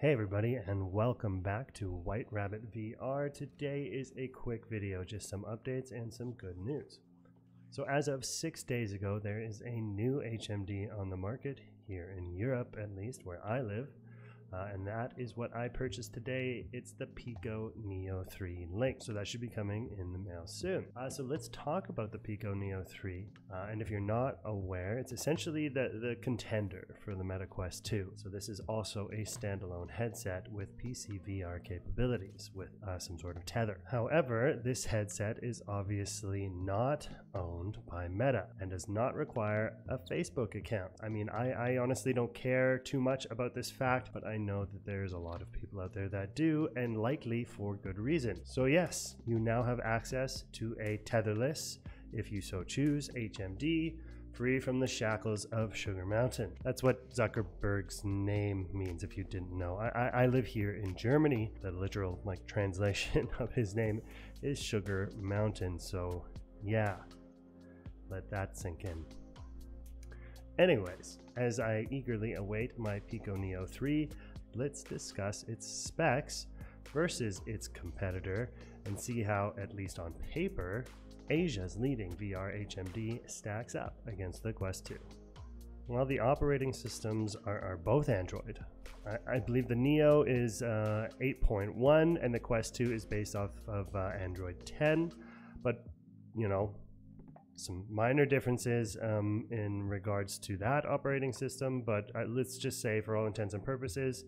Hey everybody and welcome back to White Rabbit VR. Today is a quick video, just some updates and some good news. So as of six days ago, there is a new HMD on the market, here in Europe at least, where I live. Uh, and that is what I purchased today. It's the Pico Neo 3 Link. So that should be coming in the mail soon. Uh, so let's talk about the Pico Neo 3. Uh, and if you're not aware, it's essentially the, the contender for the Meta Quest 2. So this is also a standalone headset with PC VR capabilities with uh, some sort of tether. However, this headset is obviously not owned by Meta and does not require a Facebook account. I mean, I, I honestly don't care too much about this fact, but I know that there's a lot of people out there that do, and likely for good reason. So, yes, you now have access to a tetherless, if you so choose, HMD, free from the shackles of Sugar Mountain. That's what Zuckerberg's name means, if you didn't know. I, I, I live here in Germany. The literal like translation of his name is Sugar Mountain. So, yeah, let that sink in. Anyways, as I eagerly await my Pico Neo 3, let's discuss its specs versus its competitor and see how, at least on paper, Asia's leading VR HMD stacks up against the Quest 2. Well, the operating systems are, are both Android. I, I, believe the Neo is uh, 8.1 and the Quest 2 is based off of uh, Android 10, but you know, some minor differences um, in regards to that operating system, but uh, let's just say, for all intents and purposes,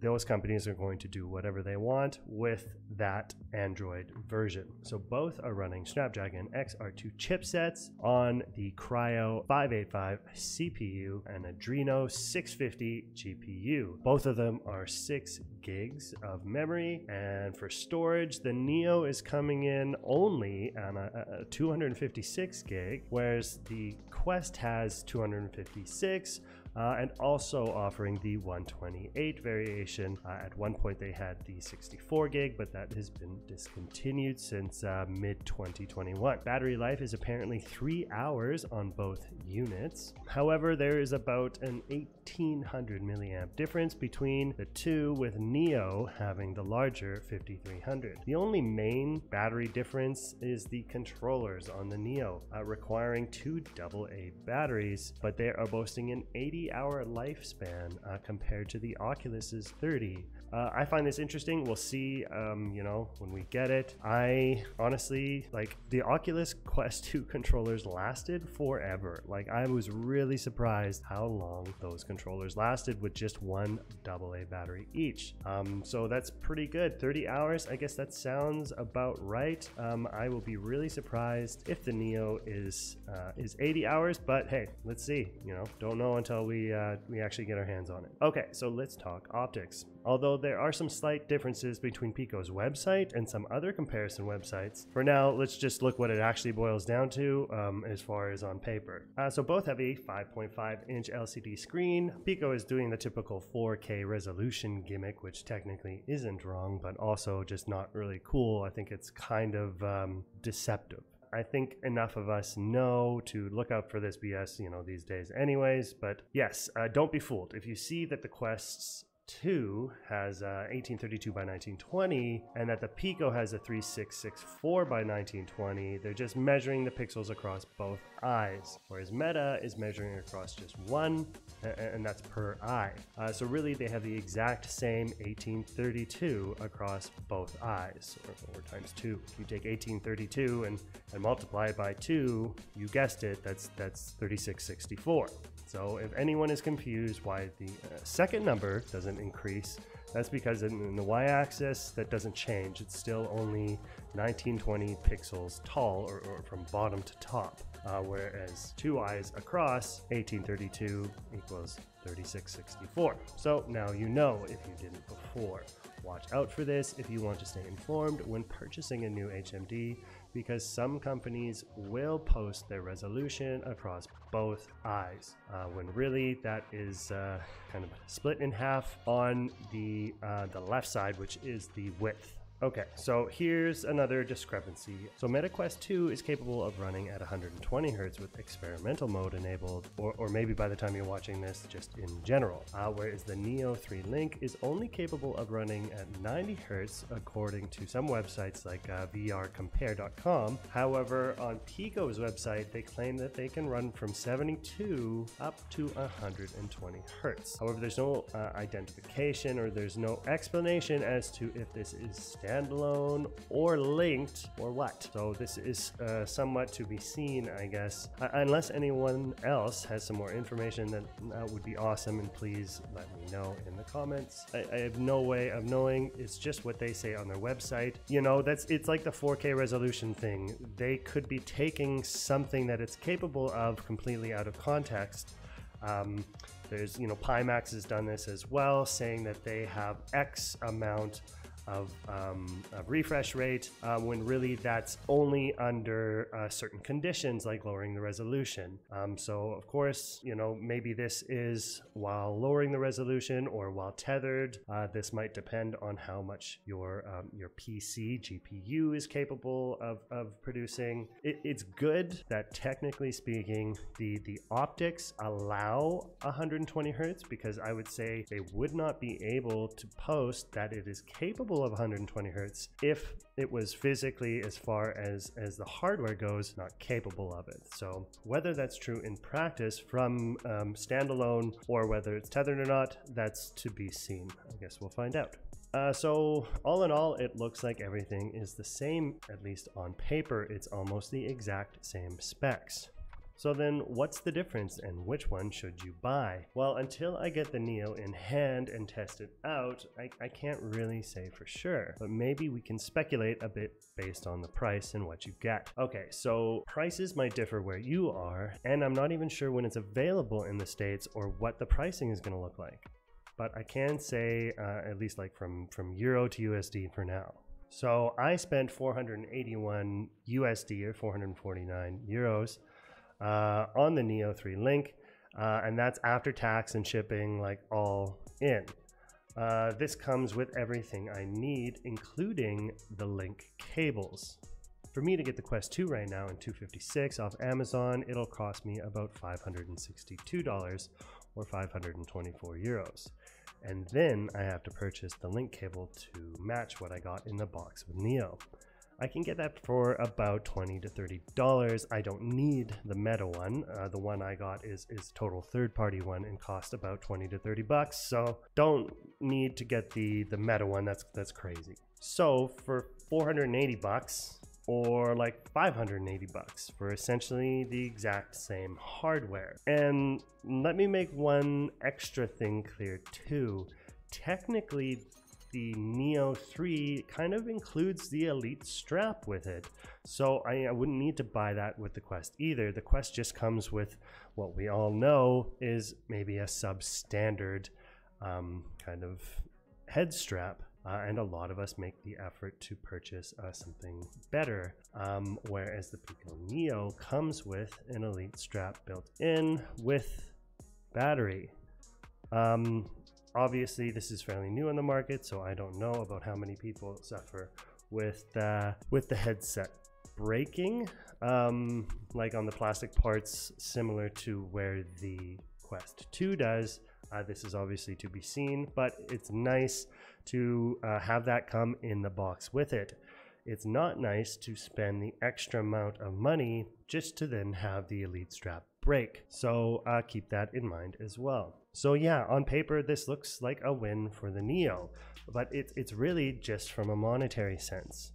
those companies are going to do whatever they want with that Android version. So both are running Snapdragon XR2 chipsets on the Kryo 585 CPU and Adreno 650 GPU. Both of them are 6 gigs of memory and for storage the Neo is coming in only on a, a 256 gig whereas the Quest has 256 uh, and also offering the 128 variation. Uh, at one point, they had the 64 gig, but that has been discontinued since uh, mid 2021. Battery life is apparently three hours on both units. However, there is about an 1800 milliamp difference between the two, with Neo having the larger 5300. The only main battery difference is the controllers on the Neo, uh, requiring two AA batteries, but they are boasting an 80 hour lifespan uh, compared to the Oculus's 30. Uh, I find this interesting. We'll see, um, you know, when we get it. I honestly, like, the Oculus Quest 2 controllers lasted forever. Like, I was really surprised how long those controllers lasted with just one AA battery each. Um, so that's pretty good. 30 hours, I guess that sounds about right. Um, I will be really surprised if the Neo is uh, is 80 hours, but hey, let's see. You know, don't know until we uh, we actually get our hands on it. Okay, so let's talk optics. Although there are some slight differences between Pico's website and some other comparison websites, for now let's just look what it actually boils down to um, as far as on paper. Uh, so both have a 5.5 inch LCD screen. Pico is doing the typical 4K resolution gimmick, which technically isn't wrong, but also just not really cool. I think it's kind of um, deceptive. I think enough of us know to look out for this BS, you know, these days, anyways. But yes, uh, don't be fooled. If you see that the quests 2 has uh, 1832 by 1920 and that the Pico has a 3664 by 1920. They're just measuring the pixels across both eyes, whereas Meta is measuring across just one, and that's per eye. Uh, so really they have the exact same 1832 across both eyes, or, or times 2. If you take 1832 and, and multiply it by 2, you guessed it, that's, that's 3664. So if anyone is confused why the uh, second number doesn't increase, that's because in, in the y-axis that doesn't change. It's still only 1920 pixels tall or, or from bottom to top. Uh, whereas two eyes across 1832 equals 3664. So now you know if you didn't before. Watch out for this if you want to stay informed when purchasing a new HMD because some companies will post their resolution across both eyes uh, when really that is uh, kind of split in half on the uh, the left side which is the width Okay, so here's another discrepancy. So MetaQuest 2 is capable of running at 120 Hz with experimental mode enabled, or, or maybe by the time you're watching this, just in general. Uh, whereas the Neo 3 Link is only capable of running at 90 Hz according to some websites like uh, vrcompare.com. However, on Pico's website, they claim that they can run from 72 up to 120 Hz. However, there's no uh, identification or there's no explanation as to if this is standalone or linked or what. So this is uh, somewhat to be seen, I guess. Uh, unless anyone else has some more information, then that would be awesome. And please let me know in the comments. I, I have no way of knowing. It's just what they say on their website. You know, that's it's like the 4K resolution thing. They could be taking something that it's capable of completely out of context. Um, there's, you know, Pimax has done this as well, saying that they have X amount of, um, of refresh rate uh, when really that's only under uh, certain conditions like lowering the resolution. Um, so of course, you know, maybe this is while lowering the resolution or while tethered. Uh, this might depend on how much your um, your PC GPU is capable of, of producing. It, it's good that technically speaking, the, the optics allow 120 hertz because I would say they would not be able to post that it is capable of 120 hertz if it was physically as far as as the hardware goes not capable of it so whether that's true in practice from um, standalone or whether it's tethered or not that's to be seen i guess we'll find out uh, so all in all, it looks like everything is the same, at least on paper. It's almost the exact same specs. So then what's the difference and which one should you buy? Well, until I get the Neo in hand and test it out, I, I can't really say for sure, but maybe we can speculate a bit based on the price and what you get. Okay, so prices might differ where you are, and I'm not even sure when it's available in the States or what the pricing is gonna look like. But I can say, uh, at least like from, from Euro to USD for now. So I spent 481 USD or 449 euros uh, on the Neo 3 Link, uh, and that's after tax and shipping, like all in. Uh, this comes with everything I need, including the Link cables. For me to get the Quest 2 right now in 256 off Amazon, it'll cost me about $562 or 524 euros. And then I have to purchase the link cable to match what I got in the box with Neo. I can get that for about 20 to 30 dollars. I don't need the meta one. Uh, the one I got is is total third party one and cost about 20 to 30 bucks. So don't need to get the the meta one. That's that's crazy. So for 480 bucks or like 580 bucks for essentially the exact same hardware. And let me make one extra thing clear too. Technically, the Neo 3 kind of includes the Elite strap with it. So I, I, wouldn't need to buy that with the Quest either. The Quest just comes with what we all know is maybe a substandard um, kind of head strap. Uh, and a lot of us make the effort to purchase uh, something better. Um, whereas the Pico Neo comes with an Elite strap built in with battery. Um, obviously this is fairly new on the market, so I don't know about how many people suffer with with the headset breaking, um, like on the plastic parts, similar to where the Quest 2 does. Uh, this is obviously to be seen, but it's nice to uh, have that come in the box with it. It's not nice to spend the extra amount of money just to then have the Elite strap break. So uh, keep that in mind as well. So yeah, on paper, this looks like a win for the Neo, but it, it's really just from a monetary sense.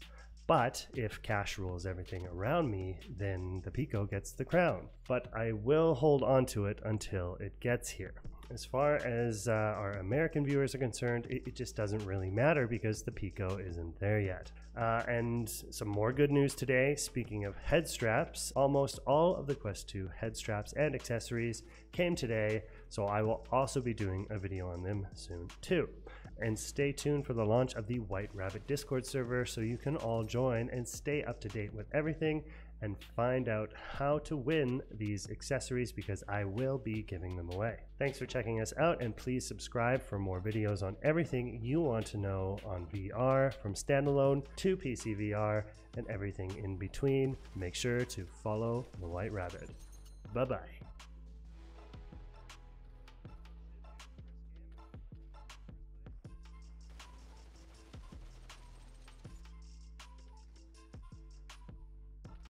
But if cash rules everything around me, then the Pico gets the crown. But I will hold on to it until it gets here. As far as uh, our American viewers are concerned, it, it, just doesn't really matter because the Pico isn't there yet. Uh, and some more good news today. Speaking of head straps, almost all of the Quest 2 head straps and accessories came today, so I will also be doing a video on them soon too. And stay tuned for the launch of the White Rabbit Discord server so you can all join and stay up to date with everything and find out how to win these accessories because I will be giving them away. Thanks for checking us out and please subscribe for more videos on everything you want to know on VR from standalone to PC VR and everything in between. Make sure to follow the White Rabbit. Bye bye.